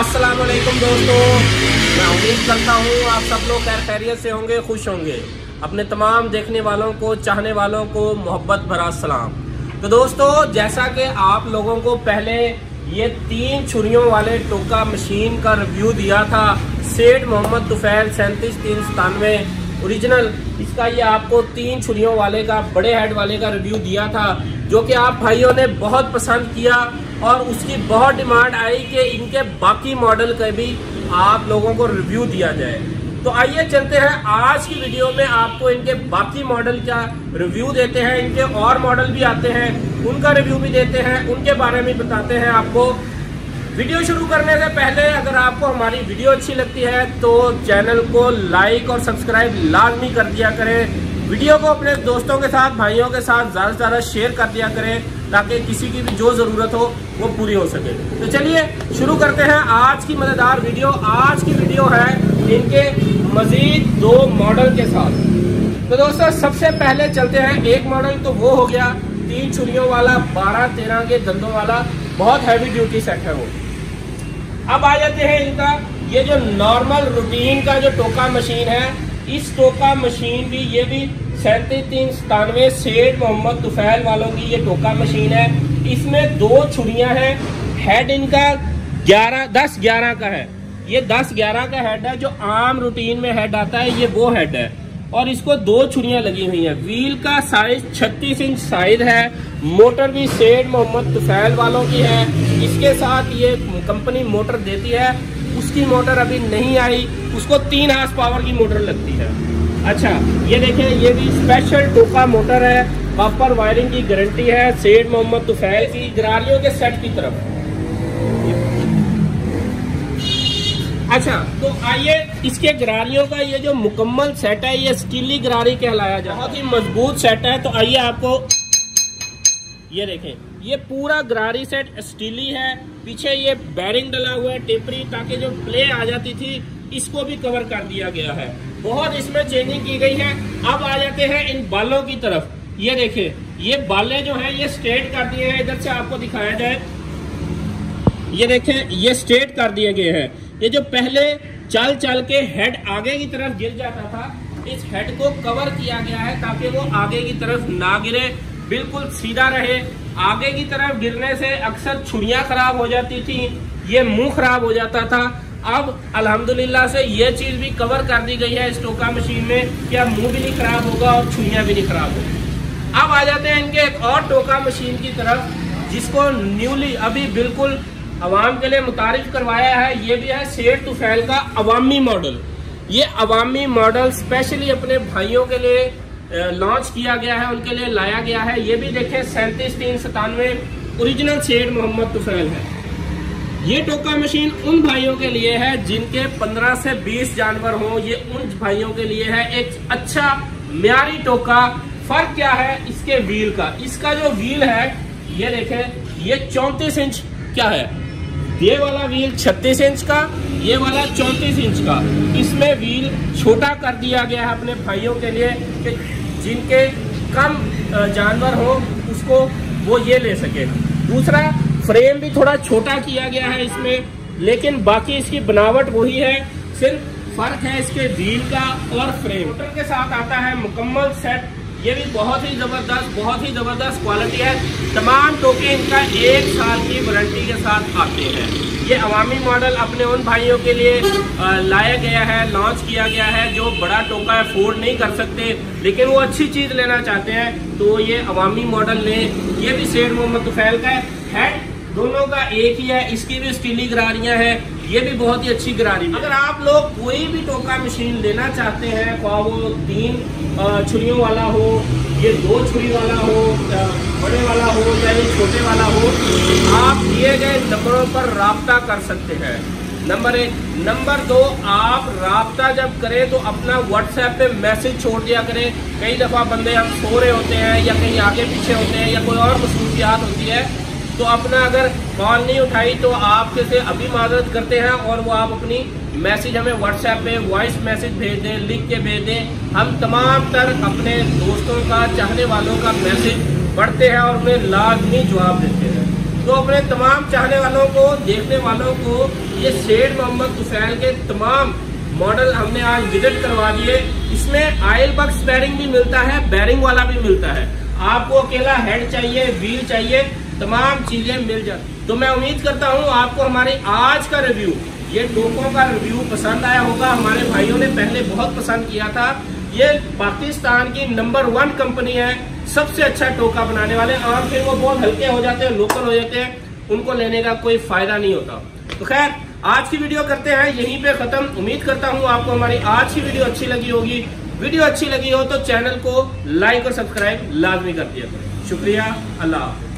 अस्सलाम वालेकुम दोस्तों। मैं उम्मीद करता हूँ आप सब लोग खैर खैरियत से होंगे, खुश होंगे। अपने तमाम देखने वालों को, चाहने वालों को मोहब्बत भरा सलाम। तो दोस्तों, जैसा कि आप लोगों को पहले ये तीन छुरियों वाले टोका मशीन का रिव्यू दिया था, सेठ मोहम्मद तुफैल सैंतीस तीन सतानवे ओरिजिनल इसका ये आपको तीन छुरियों वाले का, बड़े हेड वाले का रिव्यू दिया था, जो कि आप भाइयों ने बहुत पसंद किया। और उसकी बहुत डिमांड आई कि इनके बाकी मॉडल का भी आप लोगों को रिव्यू दिया जाए। तो आइए चलते हैं। आज की वीडियो में आपको इनके बाकी मॉडल का रिव्यू देते हैं। इनके और मॉडल भी आते हैं। उनका रिव्यू भी देते हैं। उनके बारे में बताते हैं आपको। वीडियो शुरू करने से पहले अगर आपको हमारी वीडियो अच्छी लगती है तो चैनल को लाइक और सब्सक्राइब लाजमी कर दिया करें। वीडियो को अपने दोस्तों के साथ, भाइयों के साथ ज़्यादा से ज़्यादा शेयर कर दिया करें। ताकि किसी की भी जो ज़रूरत हो, वो पूरी हो सके। तो चलिए, शुरू करते हैं आज की मज़ेदार वीडियो। आज की वीडियो है इनके मज़ीद दो मॉडल के साथ। तो दोस्तों, सबसे पहले चलते हैं। एक मॉडल तो वो हो गया, तीन छुरियों वाला, बारह तेरह के दंदों वाला, बहुत हैवी ड्यूटी सेट है वो। अब आ जाते हैं इनका, ये जो नॉर्मल रूटीन का जो टोका मशीन है, इस टोका मशीन भी, ये भी सैंतीस तीन सतानवे सेठ मोहम्मद तुफैल वालों की ये टोका मशीन है। इसमें दो छुरियाँ हैं। हेड इनका ग्यारह, दस ग्यारह का है। ये दस ग्यारह का हेड है, जो आम रूटीन में हेड आता है, ये वो हेड है। और इसको दो छुरियाँ लगी हुई हैं। व्हील का साइज़ 36 इंच साइज़ है। मोटर भी सेठ मोहम्मद तुफैल वालों की है। इसके साथ ये कंपनी मोटर देती है। उसकी मोटर अभी नहीं आई। उसको तीन हाथ पावर की मोटर लगती है। अच्छा ये देखें ये भी स्पेशल टोका मोटर है बम्पर वायरिंग की गारंटी है सेठ मोहम्मद तुफैल की गरारियों के सेट की तरफ़। अच्छा तो आइए, इसके गरारियों का ये जो मुकम्मल सेट है, ये स्टीली गरारी कहलाया जाए बहुत ही मज़बूत सेट है तो आइए आपको, ये देखें। ये पूरा गरारी सेट स्टीली है, पीछे ये बैरिंग डला हुआ है, टेपरी, ताकि जो प्ले आ जाती थी इसको भी कवर कर दिया गया है। बहुत इसमें चेंजिंग की गई है। अब आ जाते हैं इन बालों की तरफ़। ये देखिए, ये बाले जो है, ये स्ट्रेट कर दिए हैं। इधर से आपको दिखाया जाए। ये देखें, ये स्ट्रेट कर दिए गए हैं। ये जो पहले चल चल के हेड आगे की तरफ़ गिर जाता था, इस हेड को कवर किया गया है ताकि वो आगे की तरफ़ ना गिरे। बिल्कुल सीधा रहे। आगे की तरफ़ गिरने से अक्सर छुड़ियाँ खराब हो जाती थी, ये मुँह खराब हो जाता था। अब अल्हम्दुलिल्लाह से ये चीज़ भी कवर कर दी गई है स्टोका मशीन में कि अब मुँह भी नहीं खराब होगा और छुइयाँ भी नहीं खराब होगी। अब आ जाते हैं इनके एक और टोका मशीन की तरफ़, जिसको न्यूली अभी बिल्कुल अवाम के लिए मुतारिफ करवाया है। ये भी है शेर तुफैल का अवामी मॉडल ये अवामी मॉडल स्पेशली अपने भाइयों के लिए लॉन्च किया गया है, उनके लिए लाया गया है। ये भी देखें, सैंतीस तीन सतानवे ओरिजिनल शेर मोहम्मद तुफैल है। ये टोका मशीन उन भाइयों के लिए है जिनके 15 से 20 जानवर हो। ये उन भाइयों के लिए है। एक अच्छा म्यारी टोका। फ़र्क क्या है इसके व्हील का? इसका जो व्हील है, ये देखें, ये चौंतीस इंच क्या है। ये वाला व्हील 36 इंच का, ये वाला 34 इंच का। इसमें व्हील छोटा कर दिया गया है अपने भाइयों के लिए कि जिनके कम जानवर हो, उसको वो ये ले सके। दूसरा फ्रेम भी थोड़ा छोटा किया गया है इसमें, लेकिन बाकी इसकी बनावट वही है। सिर्फ़ फ़र्क है इसके व्हील का और फ्रेम। के साथ आता है मुकम्मल सेट ये भी बहुत ही ज़बरदस्त, बहुत ही ज़बरदस्त क्वालिटी है। तमाम टोके इनका एक साल की वारंटी के साथ आते हैं। ये अवामी मॉडल अपने उन भाइयों के लिए लाया गया है लॉन्च किया गया है, जो बड़ा टोका अफोर्ड नहीं कर सकते, लेकिन वो अच्छी चीज़ लेना चाहते हैं। तो ये अवामी मॉडल लें ये भी शेर मोहम्मद तुफैल का है। दोनों का एक ही है, इसकी भी स्टीली गरारियाँ हैं, ये भी बहुत ही अच्छी गरारी अगर आप लोग कोई भी टोका मशीन लेना चाहते हैं तो वो तीन छुरियों वाला हो, ये दो छुरी वाला हो बड़े वाला हो या ये छोटे वाला हो, आप दिए गए नंबरों पर रबता कर सकते हैं। नंबर एक, नंबर दो, आप रबता जब करें तो अपना व्हाट्सएप पे मैसेज छोड़ दिया करें। कई दफ़ा बंदे हम सो रहे होते हैं या कहीं आगे पीछे होते हैं या कोई और मसरूफियात होती है तो अपना अगर कॉल नहीं उठाई तो आपके से अभी मदद करते हैं और वो आप अपनी मैसेज हमें व्हाट्सएप पे वॉइस मैसेज भेज दें, लिख के भेज दें। हम तमाम तर अपने दोस्तों का, चाहने वालों का मैसेज पढ़ते हैं और उन्हें लाजमी जवाब देते हैं। तो अपने तमाम चाहने वालों को, देखने वालों को, ये शेड मोहम्मद तुफैल के तमाम मॉडल हमने आज विज़िट करवा दिए। इसमें आयल बक्स बैरिंग भी मिलता है बैरिंग वाला भी मिलता है। आपको अकेला हेड चाहिए व्हील चाहिए तमाम चीज़ें मिल जाती। तो मैं उम्मीद करता हूँ आपको हमारी आज का रिव्यू ये टोकों का रिव्यू पसंद आया होगा। हमारे भाइयों ने पहले बहुत पसंद किया था। ये पाकिस्तान की नंबर वन कंपनी है, सबसे अच्छा टोका बनाने वाले। और फिर वो बहुत हल्के हो जाते हैं लोकल हो जाते हैं, उनको लेने का कोई फ़ायदा नहीं होता। तो खैर, आज की वीडियो करते हैं, यहीं पे खत्म। उम्मीद करता हूँ आपको हमारी आज की वीडियो अच्छी लगी होगी। वीडियो अच्छी लगी हो तो चैनल को लाइक और सब्सक्राइब लाजमी कर दिया शुक्रिया, अल्लाह